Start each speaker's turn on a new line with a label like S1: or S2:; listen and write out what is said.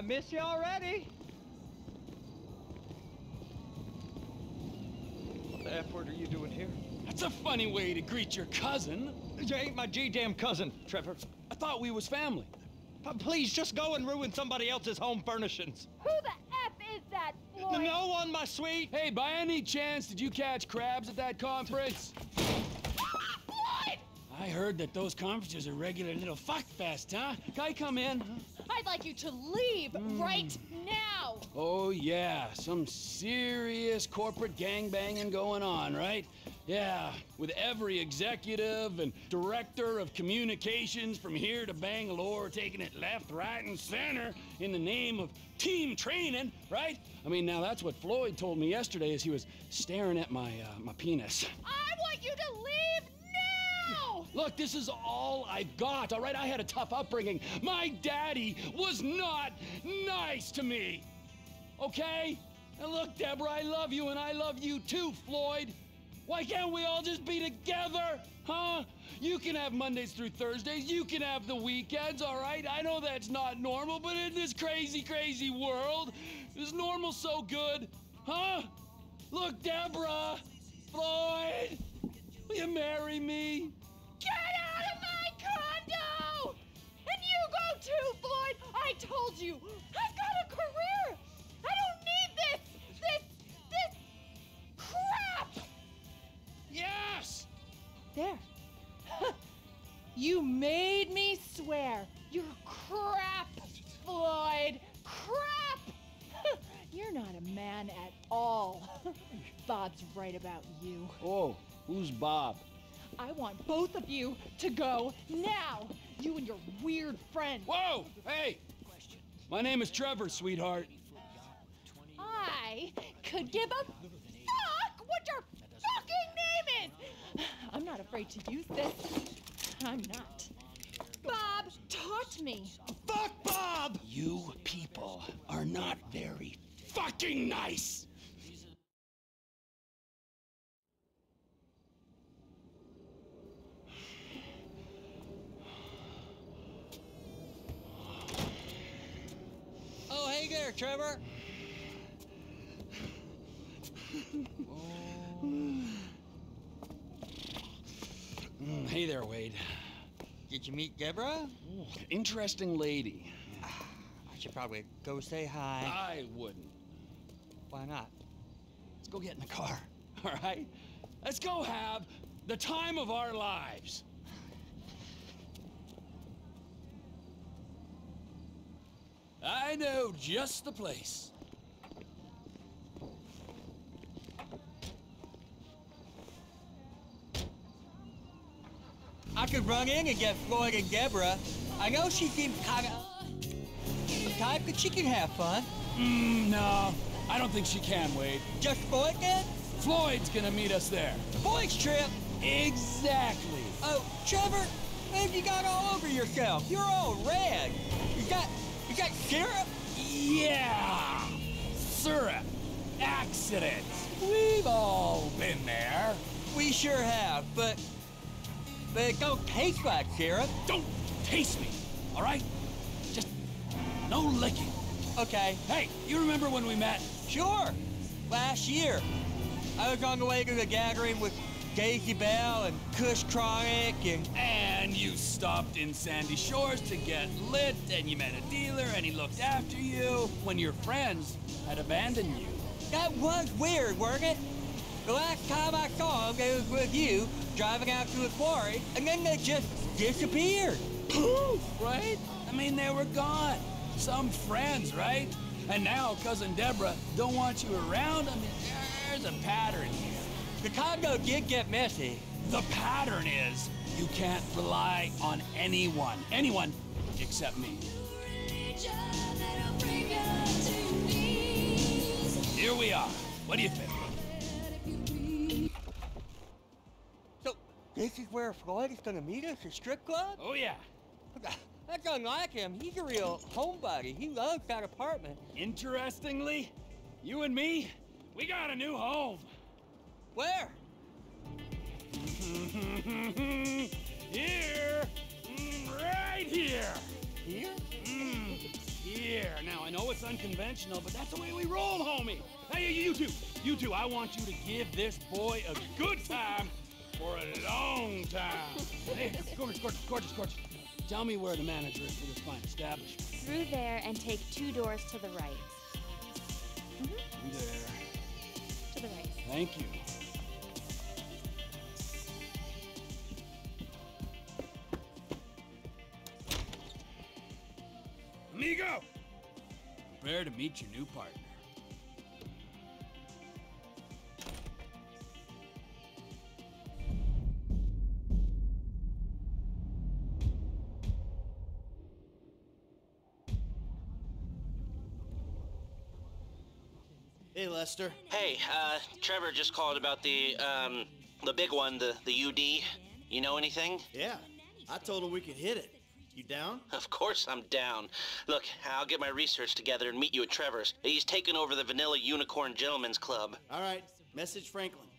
S1: miss you already. What the F word are you doing here?
S2: That's a funny way to greet your cousin.
S1: You ain't my G-damn cousin, Trevor.
S2: I thought we was family.
S1: P- Please, just go and ruin somebody else's home furnishings.
S3: Who the F is that, Floyd?
S1: No one, my sweet.
S2: Hey, by any chance, did you catch crabs at that conference?
S3: Floyd!
S2: I heard that those conferences are regular little fuck fest, huh? Guy come in?
S3: I'd like you to leave right now.
S2: Oh, yeah, some serious corporate gangbanging going on, right? Yeah, with every executive and director of communications from here to Bangalore taking it left, right, and center in the name of team training, right? I mean, now that's what Floyd told me yesterday as he was staring at my, uh, my penis.
S3: I want you to leave
S2: Look, this is all I've got, all right? I had a tough upbringing. My daddy was not nice to me, okay? And look, Deborah, I love you, and I love you too, Floyd. Why can't we all just be together, huh? You can have Mondays through Thursdays, you can have the weekends, all right? I know that's not normal, but in this crazy, crazy world, is normal so good, huh? Look, Deborah, Floyd, will you marry me?
S3: Get out of my condo! And you go too, Floyd! I told you! I've got a career! I don't need this! This. this. crap!
S2: Yes!
S3: There. you made me swear. You're crap, Floyd. Crap! You're not a man at all. Bob's right about you.
S2: Oh, who's Bob?
S3: I want both of you to go now. You and your weird friend.
S2: Whoa! Hey! My name is Trevor, sweetheart.
S3: I could give a fuck what your fucking name is. I'm not afraid to use this. I'm not. Bob taught me.
S1: Fuck Bob!
S2: You people are not very fucking nice!
S4: Oh, hey there, Trevor.
S2: Mm, hey there, Wade.
S4: Did you meet Deborah?
S2: Ooh, interesting lady.
S4: I should probably go say hi.
S2: I wouldn't.
S4: Why not?
S2: Let's go get in the car, all right? Let's go have the time of our lives. I know just the place.
S4: I could run in and get Floyd and Deborah. I know she seems kind of type, but she can have fun.
S2: Mm, no, I don't think she can, Wade.
S4: Just Floyd then?
S2: Floyd's gonna meet us there.
S4: Boys trip.
S2: Exactly.
S4: Oh, Trevor, man, you got all over yourself. You're all red. You got, you got syrup.
S2: Yeah! Syrup. Accidents. We've all been there.
S4: We sure have, but, but it don't taste like syrup.
S2: Don't taste me, all right? Just no licking.
S4: Okay,
S2: Hey, you remember when we met?
S4: sure. Last year, I was on the way to the gathering with Daisy Bell and Kush Chronic and
S2: And you stopped in Sandy Shores to get lit, and you met a dealer, and he looked after you when your friends had abandoned you.
S4: that was weird, wasn't it? The last time I saw them, it was with you driving out to the quarry, and then they just disappeared.
S2: Poof, right? I mean, they were gone. Some friends, right? And now cousin Deborah don't want you around. I mean, there's a pattern here.
S4: The condo did get messy.
S2: The pattern is you can't rely on anyone, anyone except me. Here we are. What do you think?
S4: So, this is where Floyd is gonna meet us, a strip club?
S2: Oh yeah.
S4: That's unlike him. He's a real homebody. He loves that apartment.
S2: Interestingly, you and me, we got a new home.
S4: Where?
S2: here, Mm, right here.
S4: Here?
S2: Mm, here. Now, I know it's unconventional, but that's the way we roll, homie. Hey, you two, you two, I want you to give this boy a good time for a long time. Hey, gorgeous, gorgeous, gorgeous, gorgeous. Tell me where the manager is for this fine establishment.
S3: Through there and take two doors to the right.
S2: Through there.
S3: To the right.
S2: Thank you. Amigo! Prepare to meet your new partner.
S5: Hey, Lester.
S6: Hey, uh, Trevor just called about the, um, the big one, the, the UD. You know anything?
S5: Yeah, I told him we could hit it. You down?
S6: Of course I'm down. Look, I'll get my research together and meet you at Trevor's. He's taken over the Vanilla Unicorn Gentlemen's Club.
S5: All right, message Franklin.